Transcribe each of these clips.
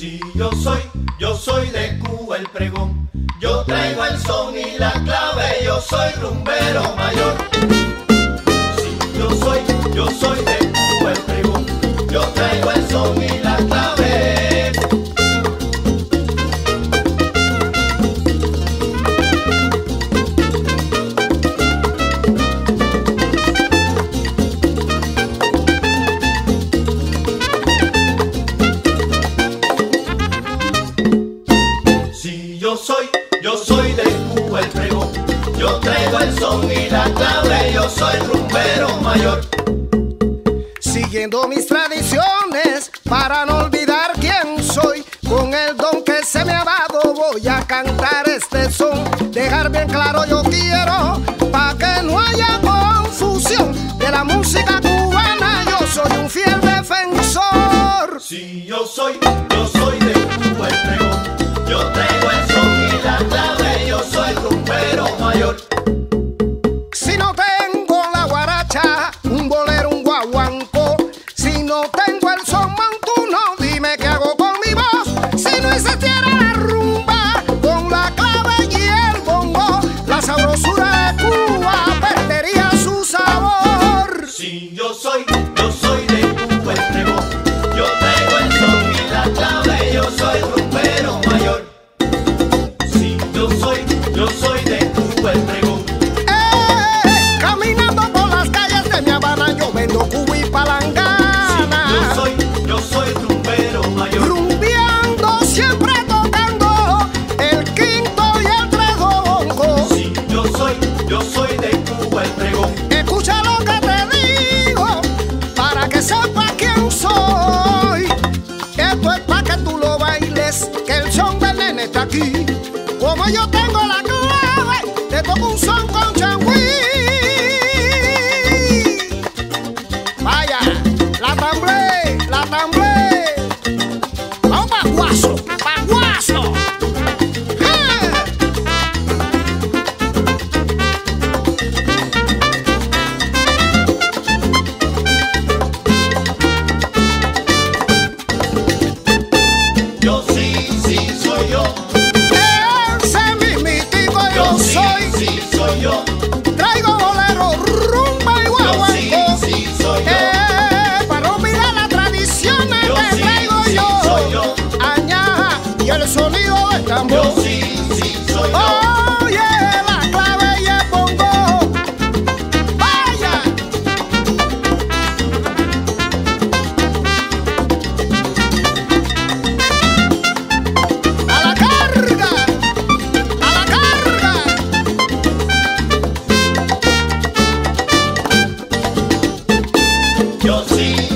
Si yo soy, yo soy de Cuba el pregón. Yo traigo el son y la clave, yo soy rumbero mayor. Si yo soy, yo soy de yo traigo el son y la clave, yo soy rumbero mayor. Siguiendo mis tradiciones, para no olvidar quién soy, con el don que se me ha dado voy a cantar este son. Dejar bien claro yo quiero, pa' que no haya confusión de la música cubana, yo soy un fiel defensor. Si yo soy yo Yo sí, sí, soy yo. Oye, la clave y el bongo. Vaya. A la carga, a la carga. Yo sí.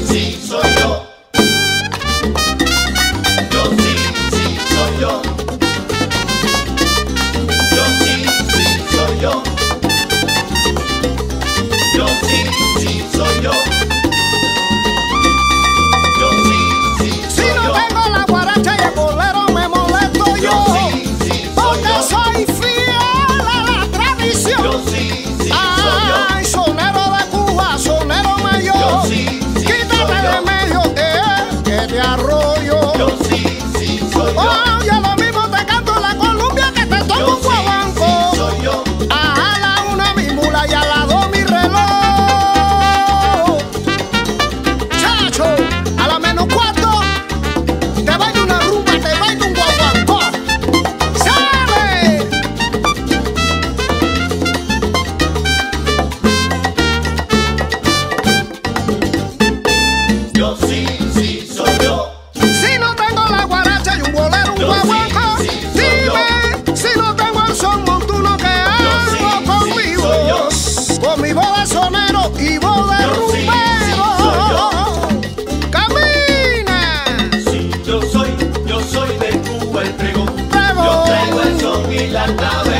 Eu sei. carnaval.